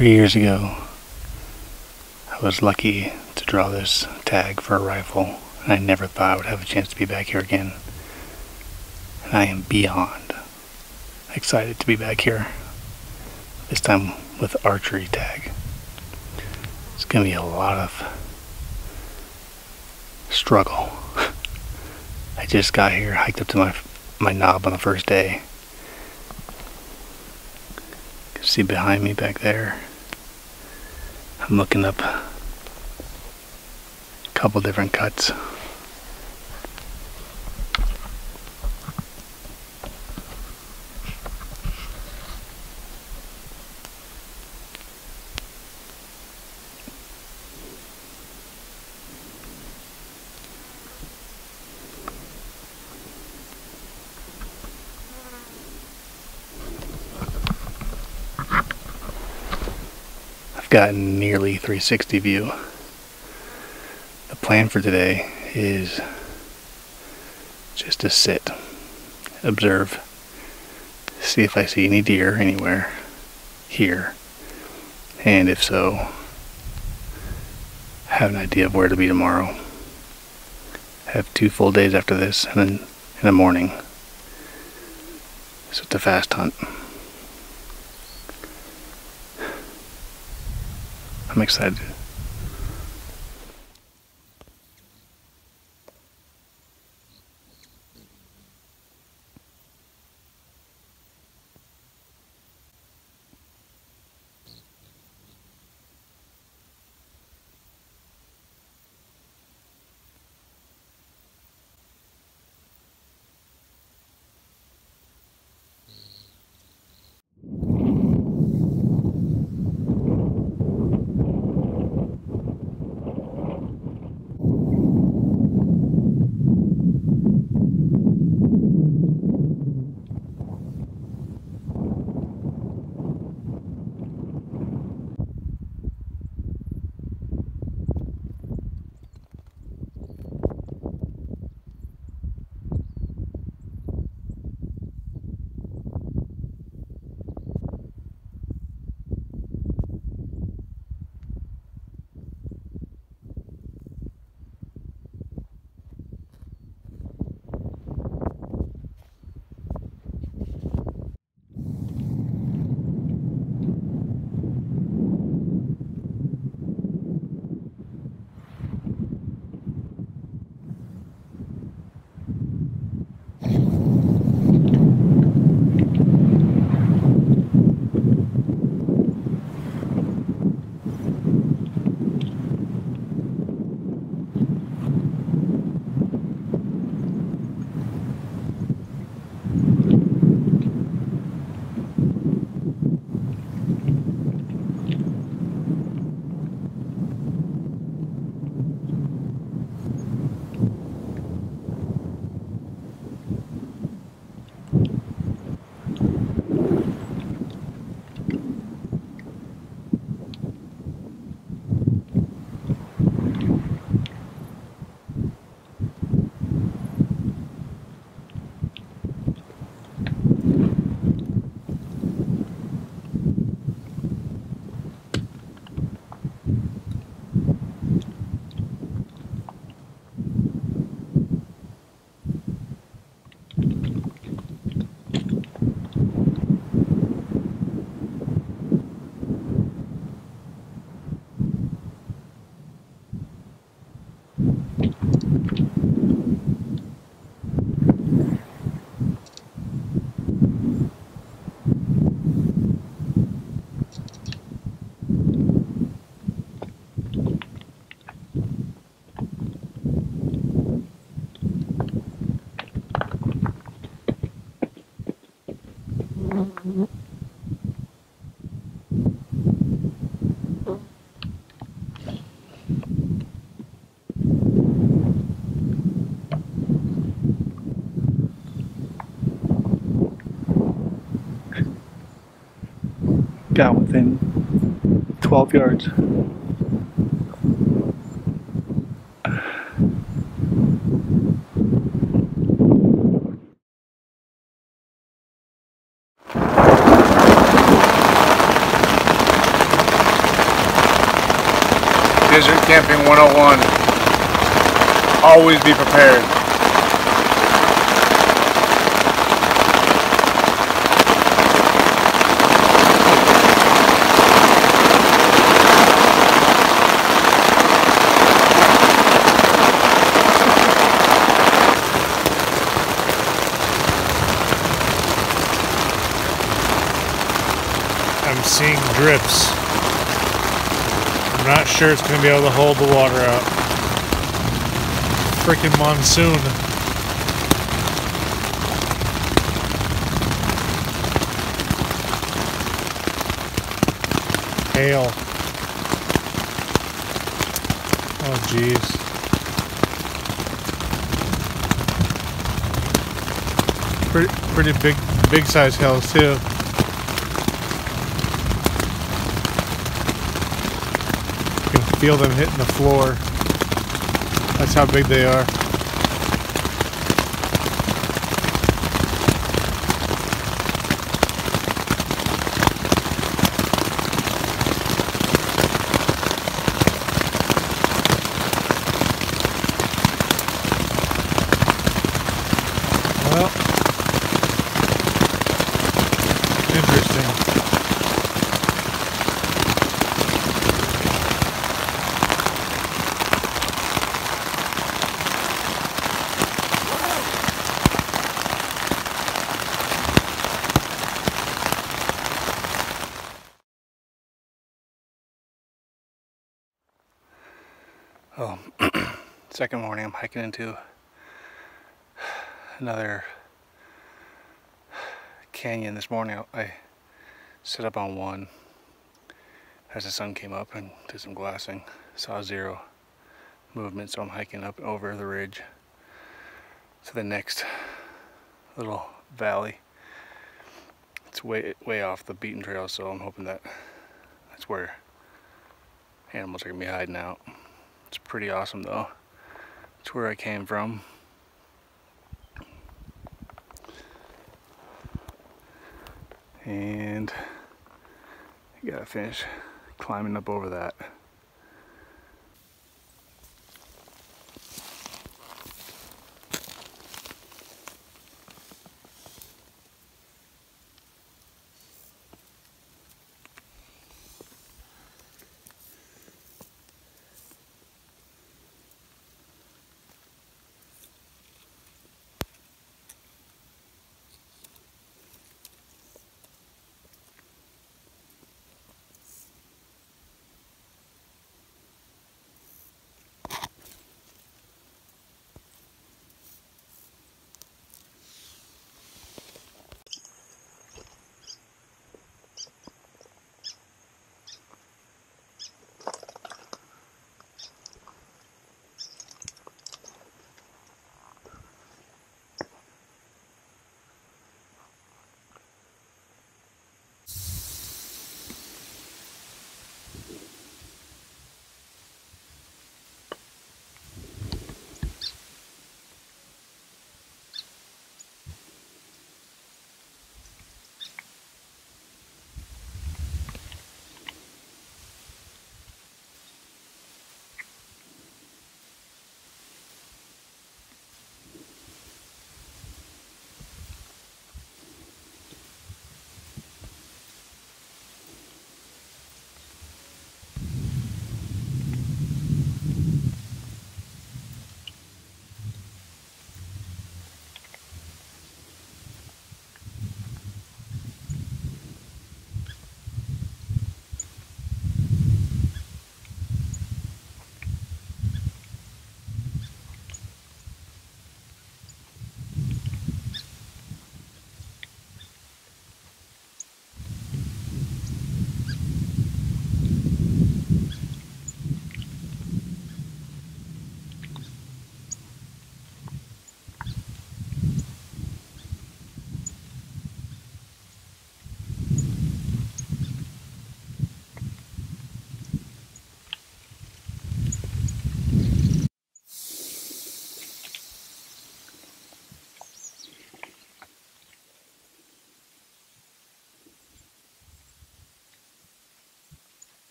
Three years ago, I was lucky to draw this tag for a rifle, and I never thought I would have a chance to be back here again. And I am beyond excited to be back here. This time with archery tag. It's gonna be a lot of struggle. I just got here, hiked up to my my knob on the first day. You can see behind me back there. I'm looking up a couple different cuts. I've nearly 360 view. The plan for today is just to sit, observe, see if I see any deer anywhere here, and if so, have an idea of where to be tomorrow. Have two full days after this, and then in the morning. So it's a fast hunt. I'm excited. got within 12 yards. Desert Camping 101. Always be prepared. Not sure it's going to be able to hold the water out. Freaking monsoon. Hail. Oh, jeez. Pretty, pretty big, big size hails too. You can feel them hitting the floor. That's how big they are. Well, interesting. Oh, second morning I'm hiking into another canyon this morning. I set up on one as the sun came up and did some glassing. Saw zero movement, so I'm hiking up over the ridge to the next little valley. It's way way off the beaten trail, so I'm hoping that that's where animals are gonna be hiding out. It's pretty awesome though. It's where I came from. And I gotta finish climbing up over that.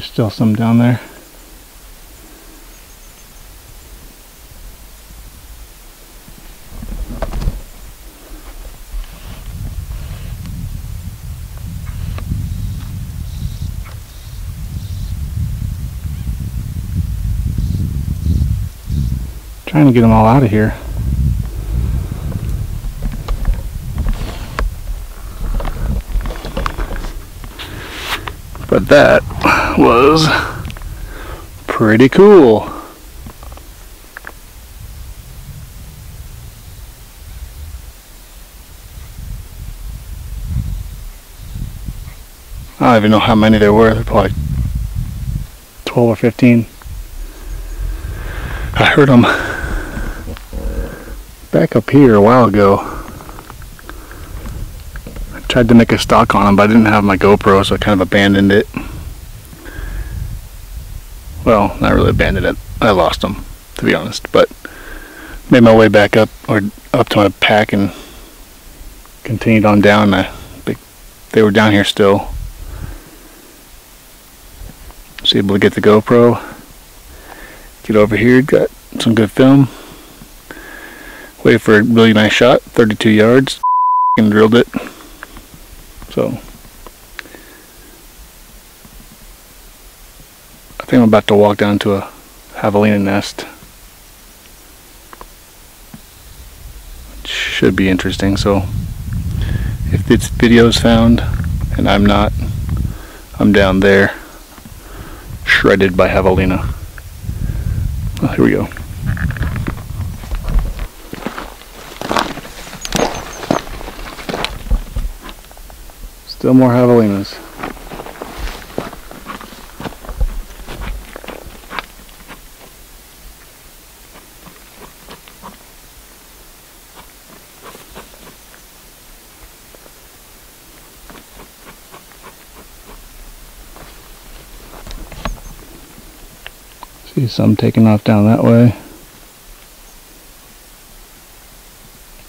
There's still some down there. Trying to get them all out of here. But that was pretty cool. I don't even know how many there were. Probably 12 or 15. I heard them back up here a while ago. I tried to make a stock on them, but I didn't have my GoPro, so I kind of abandoned it. Well, not really abandoned it. I lost them, to be honest, but made my way back up or up to my pack and continued on down. I think they were down here still. Was able to get the GoPro, get over here, got some good film. Wait for a really nice shot, 32 yards, and drilled it. So, I think I'm about to walk down to a javelina nest. Should be interesting. So, if this video is found and I'm not, I'm down there, shredded by javelina. Oh, here we go. Still more javelinas. See some taking off down that way.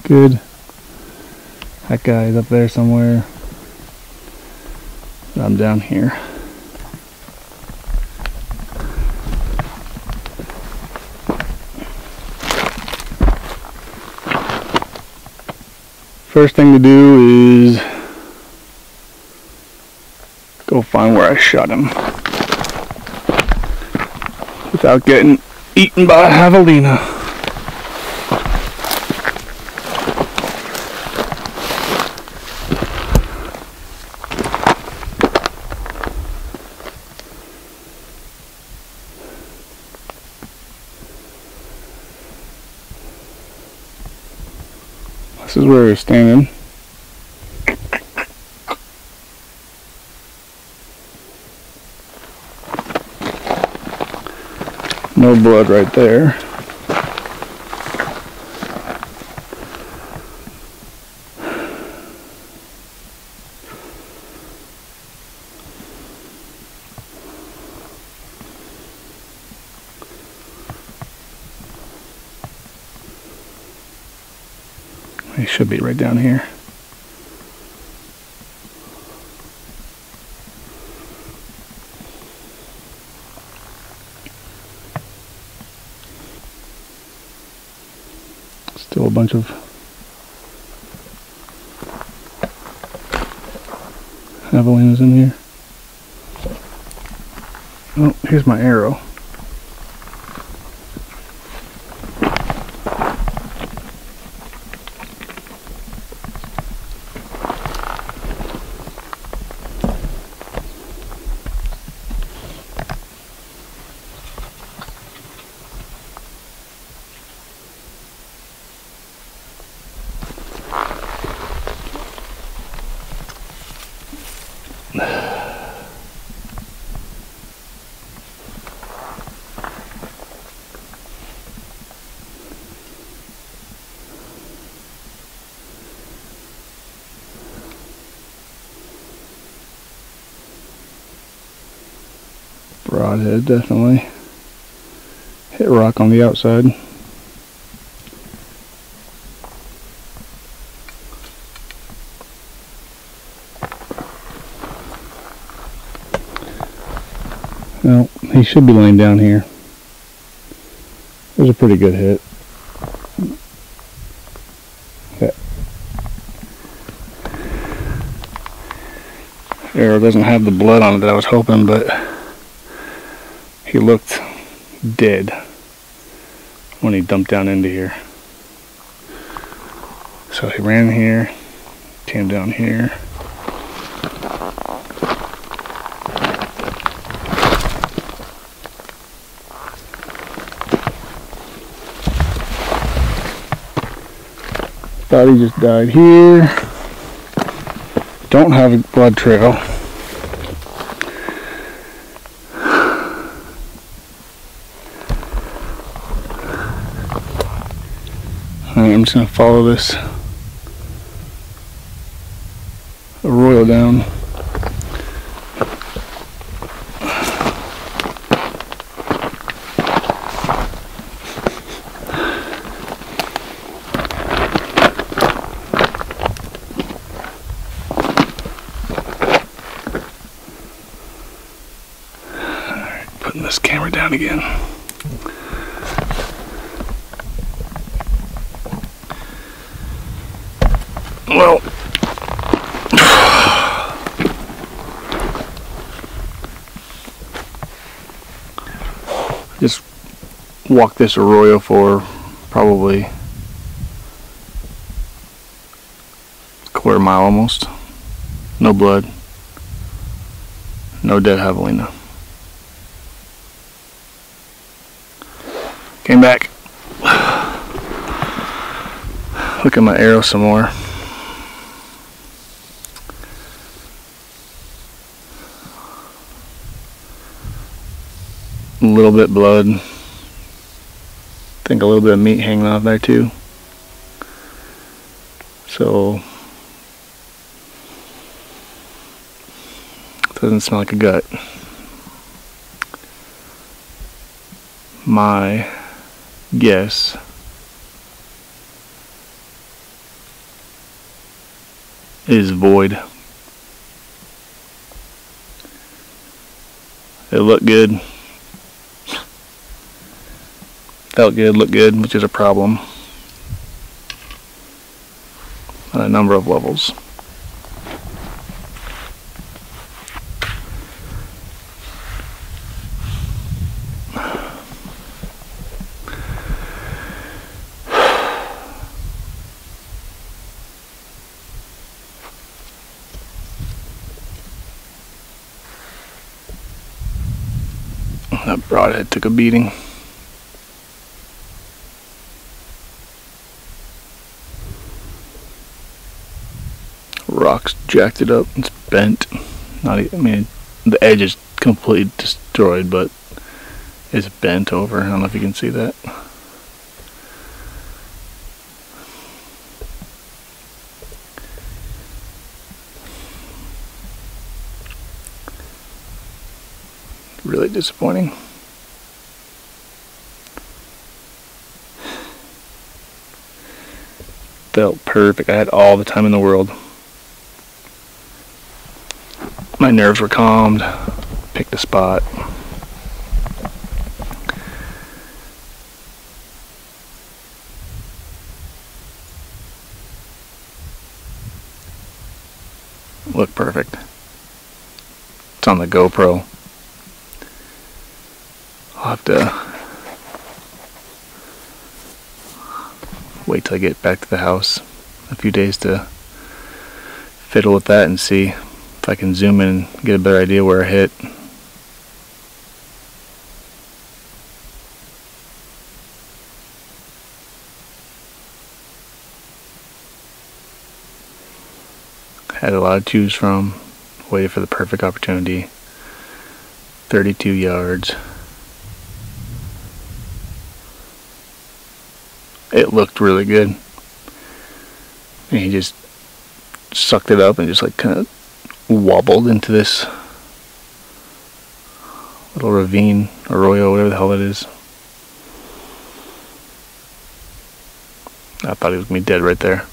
Good. That guy's up there somewhere. I'm down here. First thing to do is go find where I shot him without getting eaten by a javelina. This is where we're standing. No blood right there. He should be right down here. Still a bunch of javelinas in here. Oh, here's my arrow. Broadhead, definitely. Hit rock on the outside. Well, he should be laying down here. It was a pretty good hit. arrow doesn't have the blood on it that I was hoping, but he looked dead when he dumped down into here. So he ran here, came down here. Thought he just died here. Don't have a blood trail. I'm just going to follow this arroyo down. putting this camera down again. Well, just walked this arroyo for probably quarter mile almost. No blood. No dead javelina. Came back. Look at my arrow some more. A little bit blood. I think a little bit of meat hanging off there too. So doesn't smell like a gut. My guess is void. It looked good felt good, looked good, which is a problem on a number of levels. That broadhead took a beating. Jacked it up. It's bent. Not, I mean, the edge is completely destroyed, but it's bent over. I don't know if you can see that. Really disappointing. Felt perfect. I had all the time in the world my nerves were calmed, picked a spot. Look perfect. It's on the GoPro. I'll have to wait till I get back to the house a few days to fiddle with that and see I can zoom in and get a better idea where I hit. Had a lot to choose from, waited for the perfect opportunity. 32 yards. It looked really good. And he just sucked it up and just like kind of wobbled into this little ravine, arroyo, whatever the hell it is. I thought he was gonna be dead right there.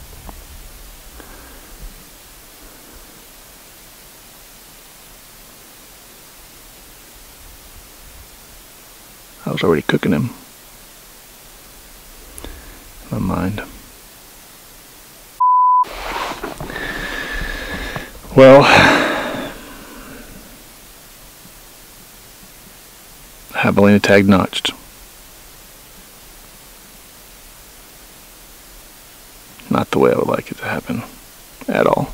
I was already cooking him. In my mind. Well, javelina tag notched. Not the way I would like it to happen at all.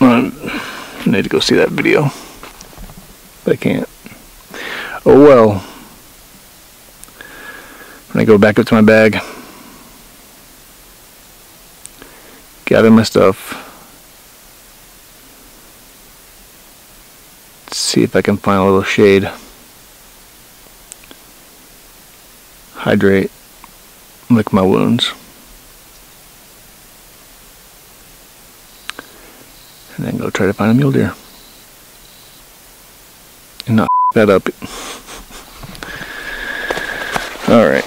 I need to go see that video. But I can't. Oh well. When I go back up to my bag, gather my stuff, see if I can find a little shade, hydrate, lick my wounds. and then go try to find a mule deer. And not that up. Alright.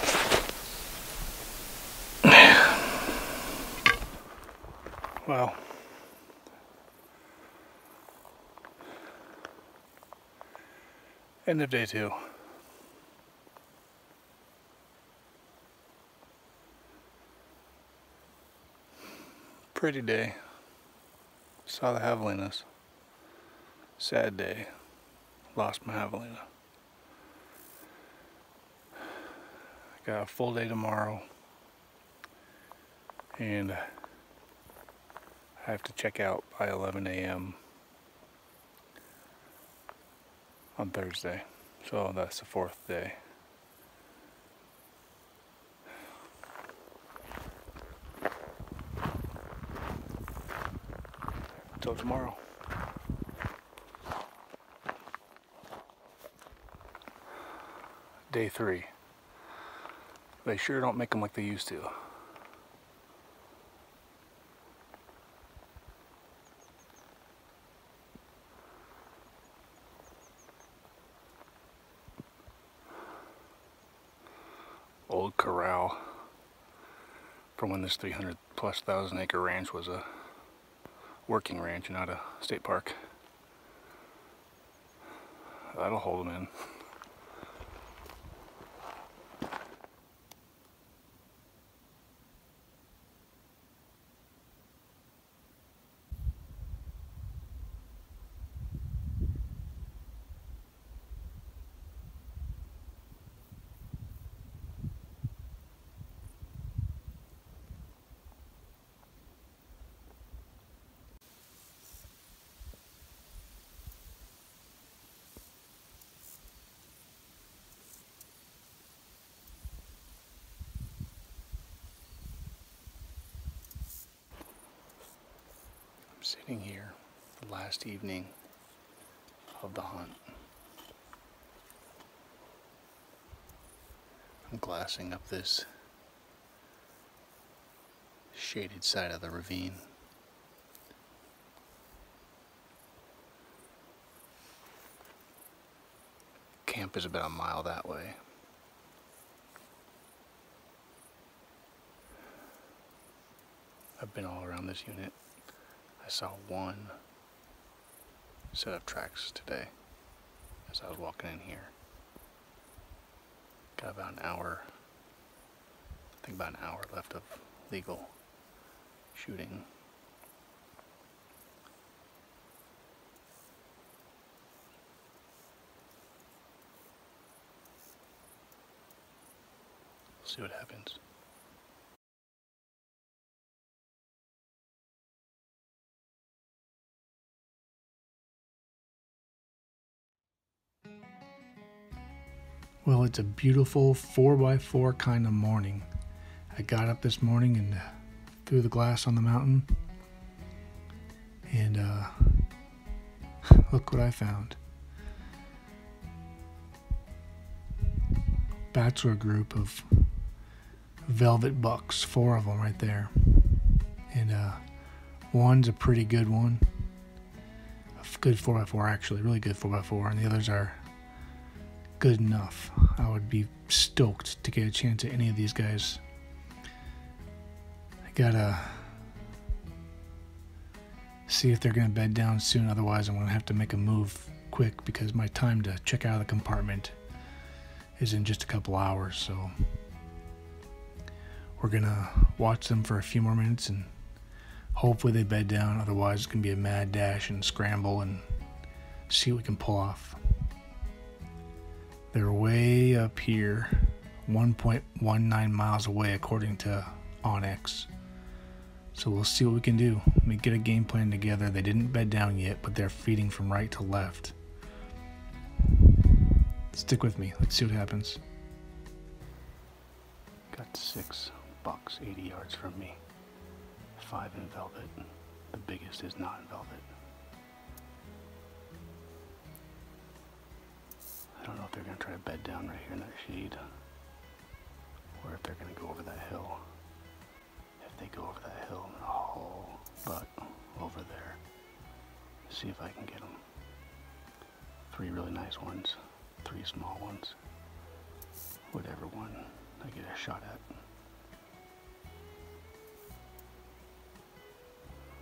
Well. End of day two. Pretty day. Saw the javelinas. Sad day. Lost my javelina. Got a full day tomorrow. And I have to check out by 11 a.m. on Thursday. So that's the fourth day. Till tomorrow. Day three. They sure don't make them like they used to. Old corral from when this 300 plus thousand acre ranch was a working ranch, not a state park. That'll hold them in. Sitting here the last evening of the hunt. I'm glassing up this shaded side of the ravine. Camp is about a mile that way. I've been all around this unit. I saw one set of tracks today as I was walking in here. Got about an hour, I think about an hour left of legal shooting. See what happens. Well, it's a beautiful 4x4 kind of morning. I got up this morning and uh, threw the glass on the mountain. And uh, look what I found. bachelor group of velvet bucks, four of them right there. And uh, one's a pretty good one. A good 4x4, actually, really good 4x4. And the others are good enough. I would be stoked to get a chance at any of these guys. I gotta see if they're gonna bed down soon, otherwise, I'm gonna have to make a move quick because my time to check out of the compartment is in just a couple hours. So we're gonna watch them for a few more minutes and hopefully they bed down. Otherwise, it's gonna be a mad dash and scramble and see what we can pull off. They're way up here, 1.19 miles away, according to onX. So we'll see what we can do. We get a game plan together. They didn't bed down yet, but they're feeding from right to left. Stick with me. Let's see what happens. Got six bucks 80 yards from me. Five in velvet. The biggest is not in velvet. I don't know if they're going to try to bed down right here in that shade. Or if they're going to go over that hill. If they go over that hill, to haul butt over there. See if I can get them. Three really nice ones. Three small ones. Whatever one I get a shot at.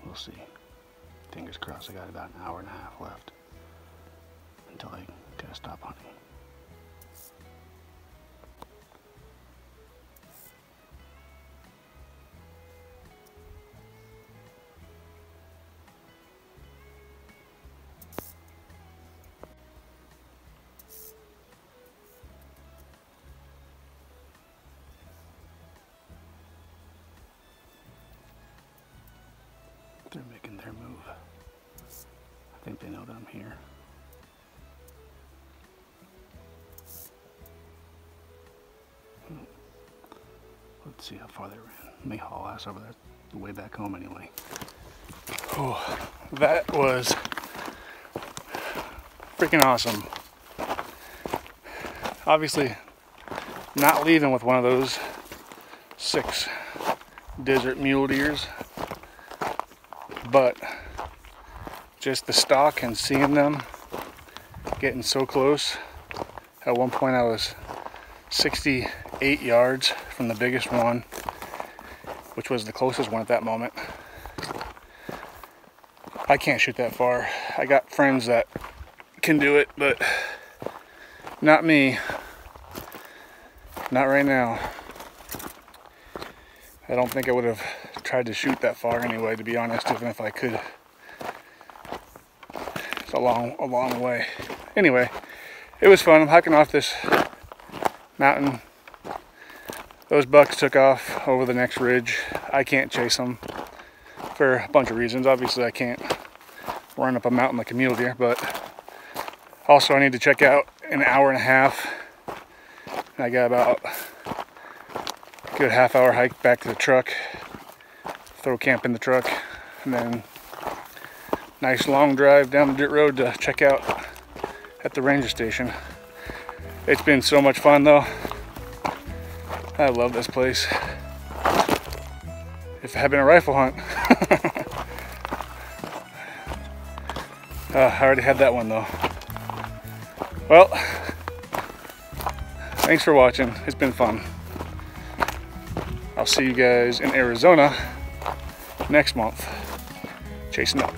We'll see. Fingers crossed I got about an hour and a half left until I stop hunting. They're making their move. I think they know that I'm here. See how far they ran. Me haul ass over there, the way back home anyway. Oh, that was freaking awesome. Obviously, not leaving with one of those six desert mule deers, but just the stock and seeing them getting so close. At one point, I was 68 yards from the biggest one, which was the closest one at that moment. I can't shoot that far. I got friends that can do it, but not me. Not right now. I don't think I would have tried to shoot that far anyway, to be honest, even if I could. It's a long, a long way. Anyway, it was fun. I'm hiking off this mountain. Those bucks took off over the next ridge. I can't chase them for a bunch of reasons. Obviously, I can't run up a mountain like a mule deer, but also I need to check out an hour and a half. I got about a good half hour hike back to the truck, throw camp in the truck, and then nice long drive down the dirt road to check out at the ranger station. It's been so much fun though. I love this place. If it had been a rifle hunt, Uh, I already had that one though. Well, thanks for watching. It's been fun. I'll see you guys in Arizona next month. Chasing elk.